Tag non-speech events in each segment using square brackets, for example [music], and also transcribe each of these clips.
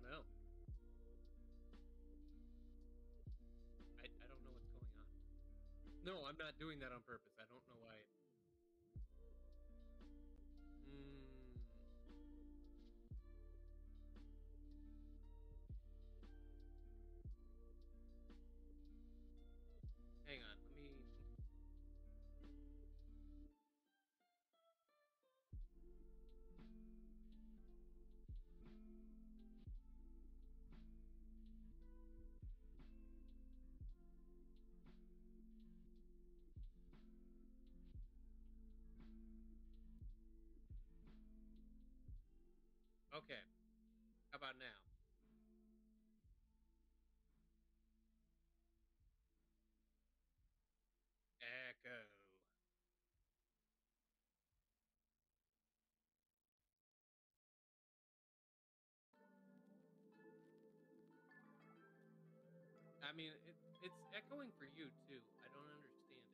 don't know. I, I don't know what's going on. No, I'm not doing that on purpose. I don't know why. Okay. How about now? Echo. I mean, it, it's echoing for you too. I don't understand it.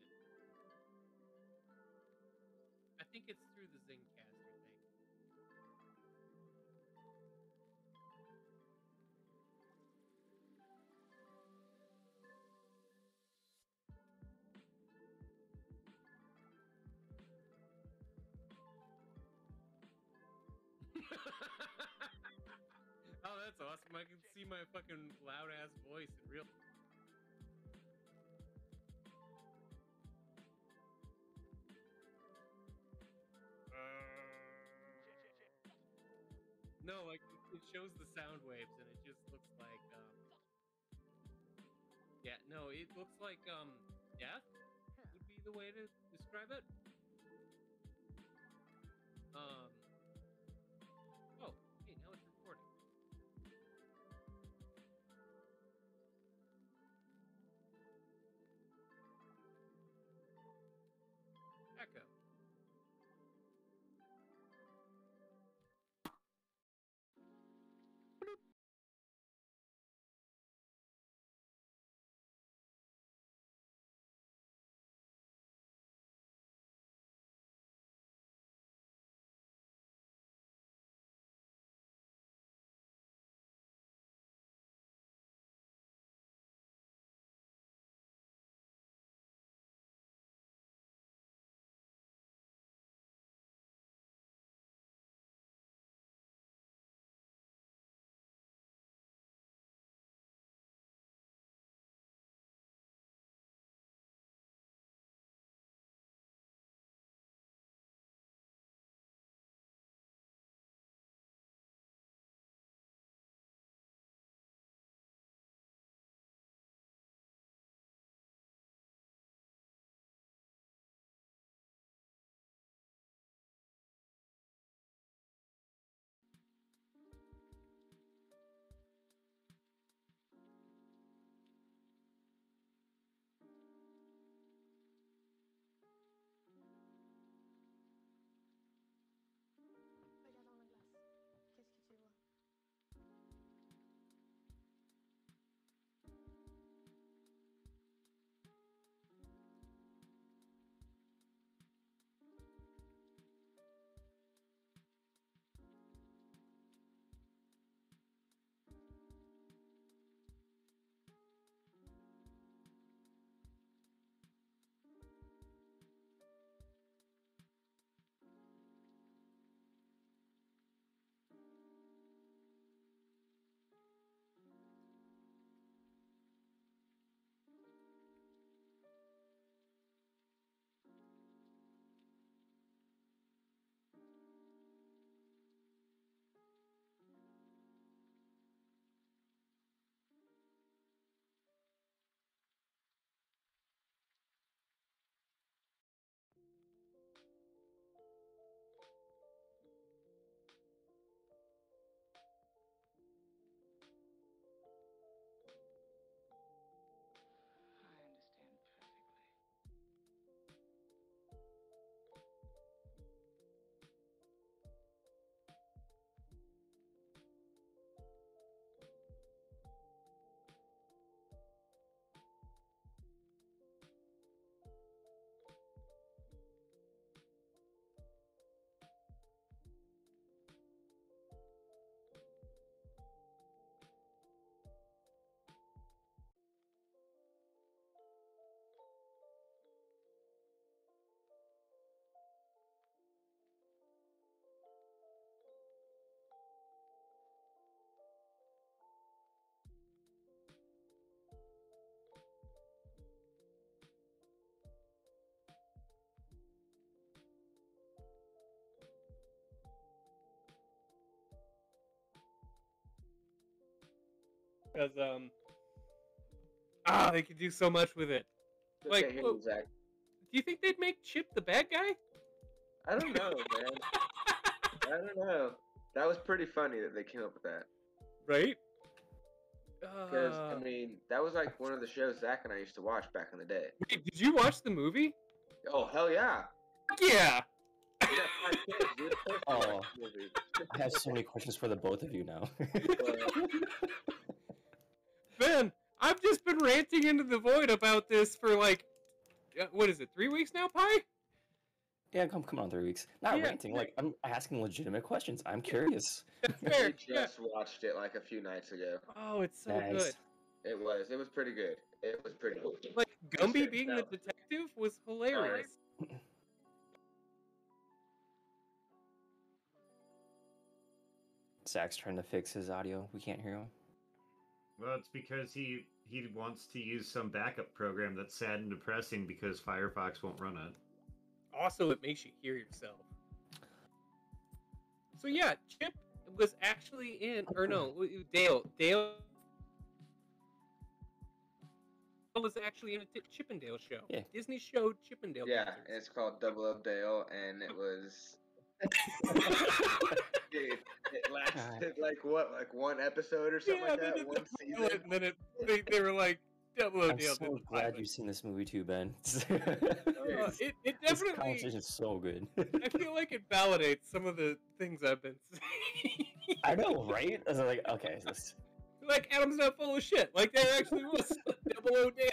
I think it's [laughs] oh, that's awesome. I can see my fucking loud ass voice in real. No, like it shows the sound waves and it just looks like um Yeah, no, it looks like um death would be the way to describe it. Because um, ah, they could do so much with it. Just Like, can't well- Zach. Do you think they'd make Chip the bad guy? I don't know, man. [laughs] I don't know. That was pretty funny that they came up with that. right? Because Uh, I mean, that was like one of the shows Zach and I used to watch back in the day. wait, did you watch the movie? Oh hell yeah! Yeah. We got five kids, dude. Of course we Oh. watched the movie. I have so many questions for the both of you now. [laughs] Ben, I've just been ranting into the void about this for like, uh, what is it, three weeks now, Pi? yeah, come come on, three weeks. Not Yeah, ranting. Like I'm asking legitimate questions. I'm curious. That's [laughs] We just Yeah. watched it like a few nights ago. Oh, it's so Nice. good. It was. It was pretty good. It was pretty good. Like Gumby good, being no. the detective was hilarious. [laughs] Zach's trying to fix his audio. We can't hear him. Well, it's because he he wants to use some backup program that's sad and depressing because Firefox won't run it. Also, it makes you hear yourself. So yeah, Chip was actually in, or no, [laughs] Dale. Dale was actually in a T- Chip 'n Dale show. Yeah. Disney showed Chip 'n Dale. Yeah, Adventures. it's called Double Up Dale, and it oh. was. [laughs] [laughs] Dude, it lasted like what, like one episode or something yeah, like then that, it- one and then it, they, they were like, Double O I'm Dale. so did glad pilot." you've seen this movie too, Ben. [laughs] [laughs] Uh, it, it this definitely. conversation is so good. I feel like it validates some of the things I've been saying. I know, right? I was like, okay, this, like Adam's not full of shit. Like there actually was Double O Dale.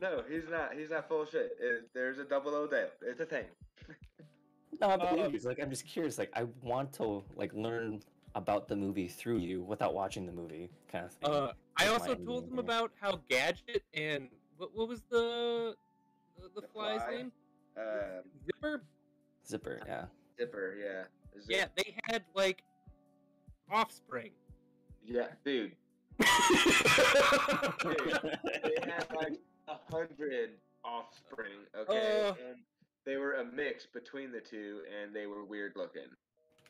No, he's not. He's not full of shit. It, there's a Double O Dale. It's a thing. no, I believe you. Like, I'm just curious. Like, I want to like learn about the movie through you without watching the movie, kind of thing. Uh, I also told them about how Gadget and what what was the the, the The fly's fly? name? Um, Zipper. Zipper, yeah. Zipper, yeah. Zip- Yeah, they had like offspring. Yeah, [laughs] dude. They had like a hundred offspring, okay? Uh. and they were a mix between the two, and they were weird looking.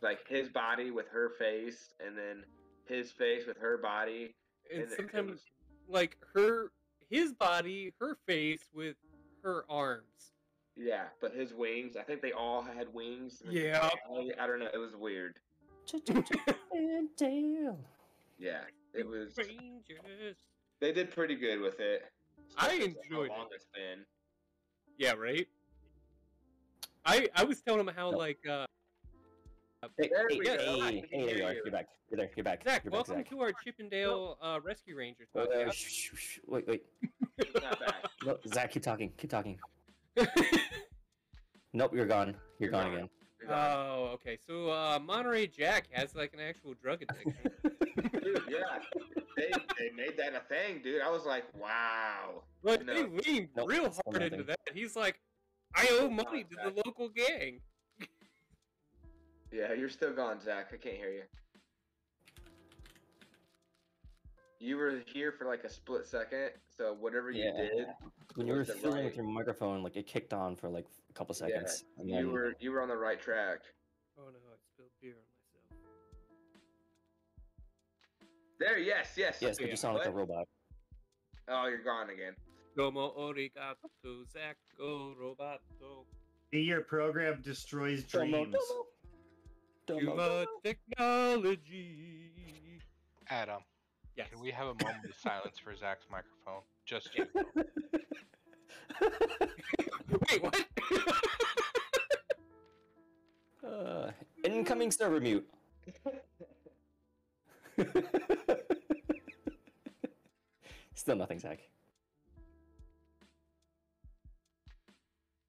Like his body with her face, and then his face with her body. and and it- it sometimes was- like her his body, her face with her arms. yeah, but his wings, I think they all had wings. Yeah. I, I don't know. It was weird. [laughs] Yeah, it was. Strangers. They did pretty good with it. I enjoyed it. how long it's been. Yeah, right. I I was telling him how like uh Hey, There hey, we hey, go. hey, I hey, there you are. you. You're back. You're there. You're back. Zach, You're back, welcome Zach. to our Chip 'n Dale uh, Rescue Rangers Uh, shh, shh, shh, wait, wait. Not bad. [laughs] No, Zach, keep talking. Keep talking. [laughs] Nope, you're gone. You're, You're gone gone. again. You're gone. oh, okay. So uh, Monterey Jack has like an actual drug [laughs] addiction. dude, yeah, they they made that a thing, dude. I was like, wow. But No. they leaned Nope, real hard into that. He's like, I owe money to the local gang. Yeah, you're still gone, Zach. I can't hear you. You were here for like a split second, so whatever you Yeah. did, When you were was the fiddling with your microphone, like it kicked on for like a couple Yeah, seconds, and you were you were on the right track. Oh no, I spilled beer on myself. There, yes, yes. yes, but Yeah. you sound like a robot. Oh, you're gone again. Como origato, Zacco Robato. See, your program destroys Domo, dreams. domo. Too much technology. Adam, Yes. can we have a moment of silence for Zach's microphone? Just you. [laughs] Wait, what? uh, incoming server mute. [laughs] Still nothing, Zach.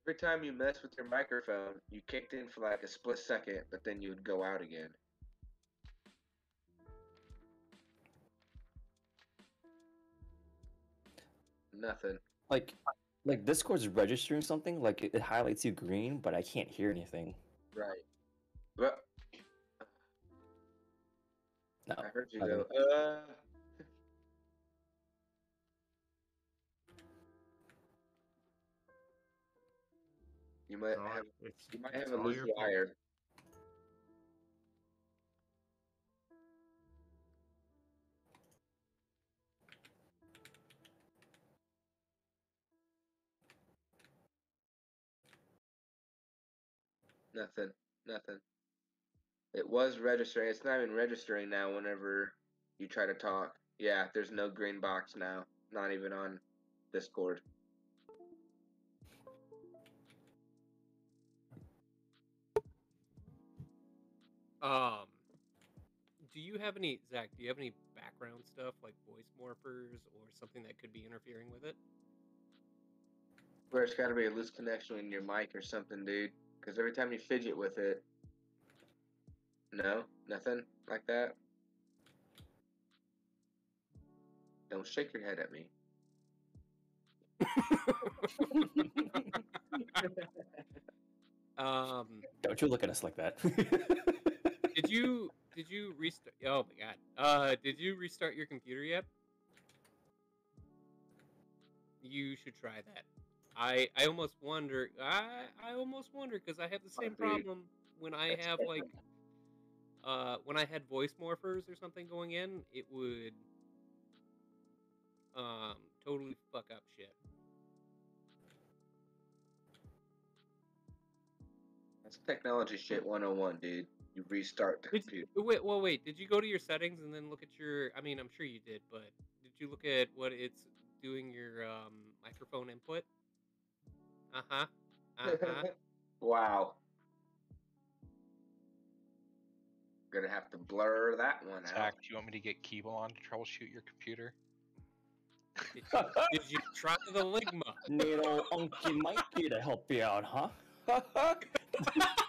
Every time you mess with your microphone, you kicked in for like a split second, but then you'd go out again. Nothing. Like, like Discord's registering something. Like it, it highlights you green, but I can't hear anything. Right. Well, No. I heard you go. Uh. You might all, have you might have a loose wire. Nothing. Nothing. It was registering. It's not even registering now whenever you try to talk. Yeah, there's no green box now. Not even on Discord. Um, do you have any Zach? Do you have any background stuff like voice morphers or something that could be interfering with it? There's got to be a loose connection in your mic or something, dude. Because every time you fidget with it. No? Nothing like that? Don't shake your head at me. [laughs] um, Don't you look at us like that. [laughs] did you did you restart? Oh my god. Uh, did you restart your computer yet? You should try that. I I almost wonder. I I almost wonder because I have the same problem when I have like uh when I had voice morphers or something going in, it would um totally fuck up shit. That's technology shit 101, dude. You restart the Did computer. you, wait, well, wait. Did you go to your settings and then look at your? I mean, I'm sure you did, but did you look at what it's doing your um, microphone input? Uh huh. Uh huh. [laughs] wow. Gonna have to blur that one out. Zach, do you want me to get Keeble on to troubleshoot your computer? did, did you try the Ligma? [laughs] Need old Unky Mikey to help you out, huh? [laughs]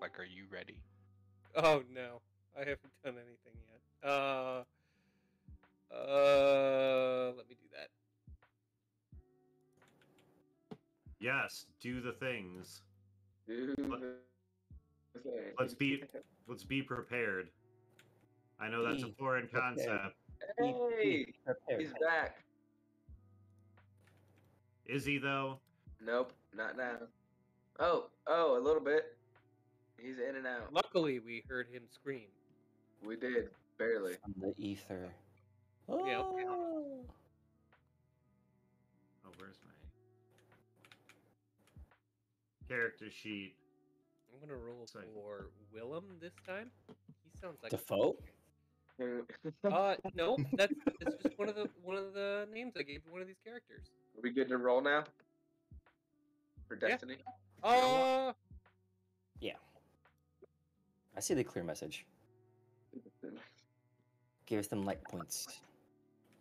Like, are you ready? Oh no, I haven't done anything yet. Uh, uh, let me do that. Yes, do the things. Dude. Let's be [laughs] let's be prepared. I know that's a Be foreign prepared. concept. Hey, Prepared. he's back. Is he though? Nope, not now. Oh, oh, a little bit. He's in and out. Luckily, we heard him scream. We did barely. From the ether. Yeah, okay. Oh. Oh, where's my character sheet? I'm gonna roll Sorry. for Willem this time. He sounds like Defoe? Uh, [laughs] no, that's that's just one of the one of the names I gave to one of these characters. Are we good to roll now? For Yeah. Destiny? Uh, I see the clear message. Give us them light points.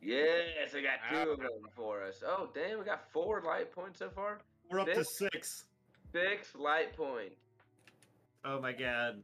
Yes, I got two of them for us. Oh, damn, we got four light points so far. We're up to Six? six. Six light point. Oh my god.